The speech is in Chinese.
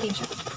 地上。